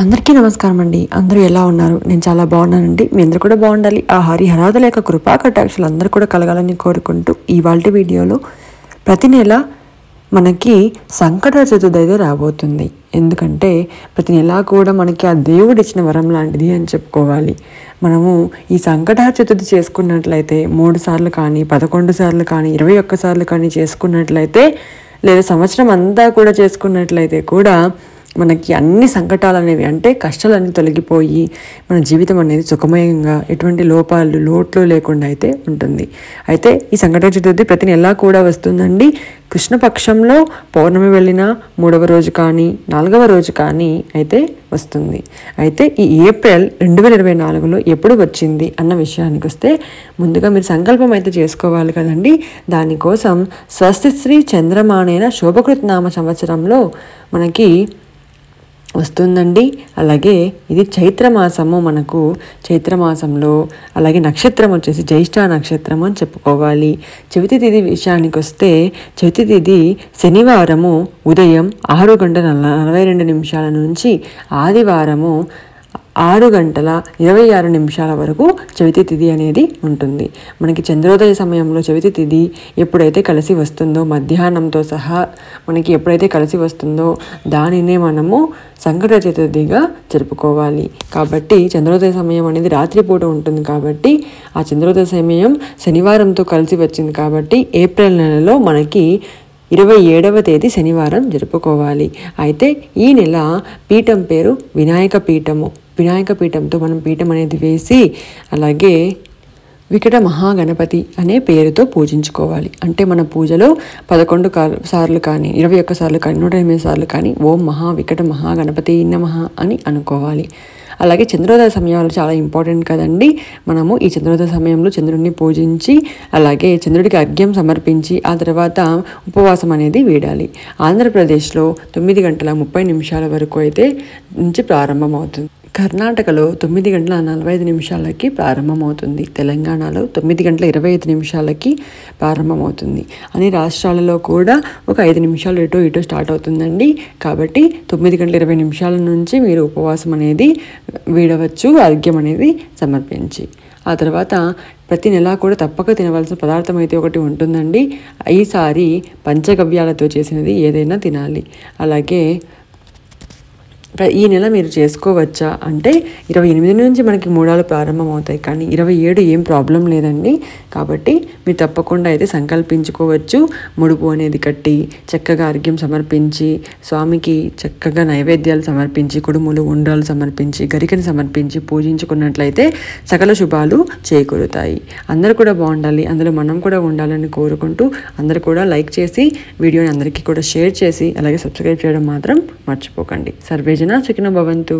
అందరికీ నమస్కారం అండి. అందరూ ఎలా ఉన్నారు? నేను చాలా బాగున్నానండి. మీ అందరూ కూడా బాగుండాలి. ఆ హరిహరాదుల యొక్క కృపా కటాక్షలు అందరూ కూడా కలగాలని కోరుకుంటూ ఇవాళ వీడియోలో ప్రతి నెల మనకి సంకట చతుర్థి అయితే రాబోతుంది. ఎందుకంటే ప్రతి నెల కూడా మనకి ఆ దేవుడు ఇచ్చిన వరం లాంటిది అని చెప్పుకోవాలి. మనము ఈ సంకట చతుర్థి చేసుకున్నట్లయితే మూడు సార్లు కానీ పదకొండు సార్లు కానీ ఇరవై ఒక్క సార్లు కానీ చేసుకున్నట్లయితే లేదా సంవత్సరం అంతా కూడా చేసుకున్నట్లయితే కూడా మనకి అన్ని సంకటాలు అనేవి అంటే కష్టాలన్నీ తొలగిపోయి మన జీవితం అనేది సుఖమయంగా ఎటువంటి లోపాలు లోట్లు లేకుండా అయితే ఉంటుంది. అయితే ఈ సంకట చతుర్థి ప్రతి నెలా కూడా వస్తుందండి? కృష్ణపక్షంలో పౌర్ణమి వెళ్ళిన మూడవ రోజు కానీ నాలుగవ రోజు కానీ అయితే వస్తుంది. అయితే ఈ ఏప్రిల్ రెండు వేల ఇరవై నాలుగులో ఎప్పుడు వచ్చింది అన్న విషయానికి వస్తే ముందుగా మీరు సంకల్పం అయితే చేసుకోవాలి కదండి. దానికోసం స్వస్తి శ్రీ చంద్రమానైన శోభకృత్ నామ సంవత్సరంలో మనకి వస్తుందండి. అలాగే ఇది చైత్రమాసము మనకు. చైత్రమాసంలో అలాగే నక్షత్రం వచ్చేసి జ్యేష్ఠ నక్షత్రం అని చెప్పుకోవాలి. చవితి తిథి విషయానికి వస్తే చవితి తిథి శనివారము ఉదయం ఆరు గంటల నలభై రెండు నిమిషాల నుంచి ఆదివారము ఆరు గంటల ఇరవై ఆరు నిమిషాల వరకు చవితి తిథి అనేది ఉంటుంది. మనకి చంద్రోదయ సమయంలో చవితి తిథి ఎప్పుడైతే కలిసి వస్తుందో మధ్యాహ్నంతో సహా మనకి ఎప్పుడైతే కలిసి వస్తుందో దానినే మనము సంకట చతుర్థిగా జరుపుకోవాలి. కాబట్టి చంద్రోదయ సమయం అనేది రాత్రిపూట ఉంటుంది కాబట్టి ఆ చంద్రోదయ సమయం శనివారంతో కలిసి వచ్చింది కాబట్టి ఏప్రిల్ నెలలో మనకి ఇరవై ఏడవ తేదీ శనివారం జరుపుకోవాలి. అయితే ఈ నెల పీఠం పేరు వినాయక పీఠము. వినాయక పీఠంతో మనం పీఠం అనేది వేసి అలాగే వికట మహాగణపతి అనే పేరుతో పూజించుకోవాలి. అంటే మన పూజలో పదకొండు సార్లు కానీ ఇరవై ఒక్క సార్లు కానీ నూట ఎనిమిది సార్లు కానీ ఓం మహా వికట మహాగణపతి నమః అని అనుకోవాలి. అలాగే చంద్రోదయ సమయాలు చాలా ఇంపార్టెంట్ కదండి. మనము ఈ చంద్రోదయ సమయంలో చంద్రుడిని పూజించి అలాగే చంద్రుడికి అర్ఘ్యం సమర్పించి ఆ తర్వాత ఉపవాసం అనేది వీడాలి. ఆంధ్రప్రదేశ్లో తొమ్మిది గంటల ముప్పై నిమిషాల వరకు అయితే నుంచి ప్రారంభమవుతుంది. కర్ణాటకలో తొమ్మిది గంటల నలభై ఐదు నిమిషాలకి ప్రారంభమవుతుంది. తెలంగాణలో తొమ్మిది గంటల ఇరవై ఐదు నిమిషాలకి ప్రారంభమవుతుంది. అన్ని రాష్ట్రాలలో కూడా ఒక ఐదు నిమిషాలు ఇటు ఇటు స్టార్ట్ అవుతుందండి. కాబట్టి తొమ్మిది గంటల ఇరవై నిమిషాల నుంచి మీరు ఉపవాసం అనేది వీడవచ్చు ఆరోగ్యం అనేది సమర్పించి. ఆ తర్వాత ప్రతి నెలా కూడా తప్పక తినవలసిన పదార్థం అయితే ఒకటి ఉంటుందండి. ఈసారి పంచగవ్యాలతో చేసినది ఏదైనా తినాలి. అలాగే ఈ నెల మీరు చేసుకోవచ్చా? అంటే ఇరవై ఎనిమిది నుంచి మనకి మూడాలు ప్రారంభమవుతాయి. కానీ ఇరవై ఏడు ఏం ప్రాబ్లం లేదండి. కాబట్టి మీరు తప్పకుండా అయితే సంకల్పించుకోవచ్చు. ముడుపు అనేది కట్టి చక్కగా అర్ఘ్యం సమర్పించి స్వామికి చక్కగా నైవేద్యాలు సమర్పించి కుడుములు ఉండ్రాలు సమర్పించి గరికని సమర్పించి పూజించుకున్నట్లయితే సకల శుభాలు చేకూరుతాయి. అందరూ కూడా బాగుండాలి. అందులో మనం కూడా ఉండాలని కోరుకుంటూ అందరూ కూడా లైక్ చేసి వీడియోని అందరికీ కూడా షేర్ చేసి అలాగే సబ్స్క్రైబ్ చేయడం మాత్రం మర్చిపోకండి. సర్వేజన్ जनाः शक्नुवन्तु